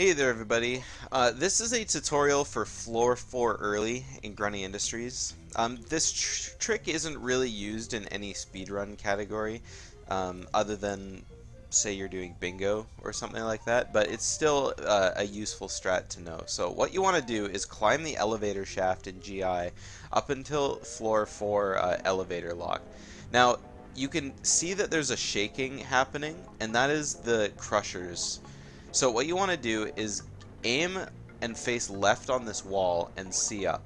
Hey there everybody, uh, this is a tutorial for Floor 4 Early in Grunty Industries. Um, this tr trick isn't really used in any speedrun category, um, other than say you're doing bingo or something like that, but it's still uh, a useful strat to know. So what you want to do is climb the elevator shaft in GI up until Floor 4 uh, elevator lock. Now, you can see that there's a shaking happening, and that is the crushers so what you want to do is aim and face left on this wall and see up.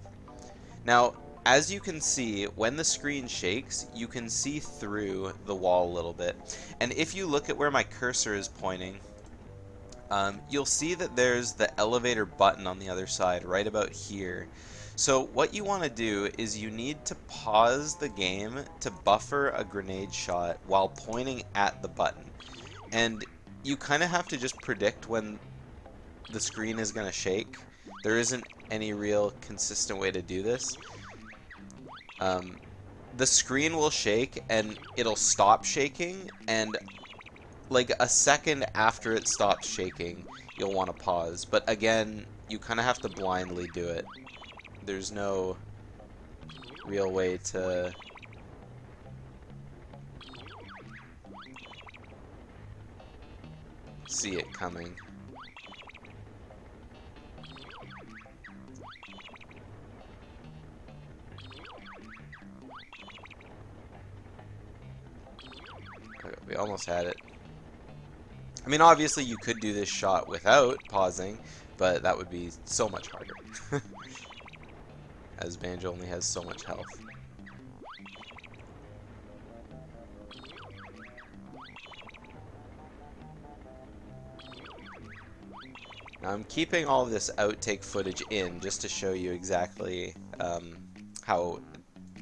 Now, as you can see, when the screen shakes, you can see through the wall a little bit. And if you look at where my cursor is pointing, um, you'll see that there's the elevator button on the other side, right about here. So what you want to do is you need to pause the game to buffer a grenade shot while pointing at the button. And you kind of have to just predict when the screen is going to shake. There isn't any real consistent way to do this. Um, the screen will shake and it'll stop shaking and like a second after it stops shaking you'll want to pause but again you kind of have to blindly do it there's no real way to see it coming. We almost had it. I mean, obviously you could do this shot without pausing, but that would be so much harder. As Banjo only has so much health. Now I'm keeping all of this outtake footage in just to show you exactly um, how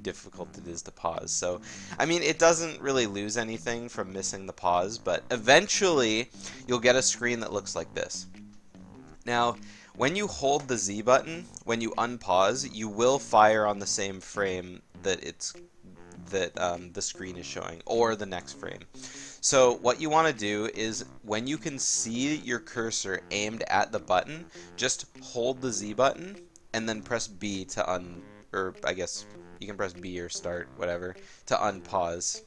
difficult it is to pause. So, I mean, it doesn't really lose anything from missing the pause, but eventually you'll get a screen that looks like this. Now, when you hold the Z button, when you unpause, you will fire on the same frame that it's that um, the screen is showing, or the next frame. So what you want to do is when you can see your cursor aimed at the button, just hold the Z button and then press B to un, or I guess you can press B or start, whatever, to unpause.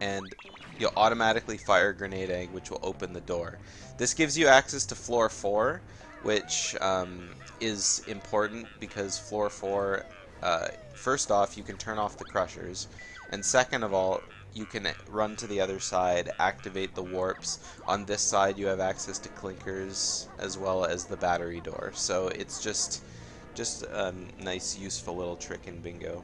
And you'll automatically fire grenade egg, which will open the door. This gives you access to floor 4, which um, is important because floor 4 uh, first off, you can turn off the crushers, and second of all, you can run to the other side, activate the warps. On this side, you have access to clinkers as well as the battery door. So it's just, just a nice, useful little trick in bingo.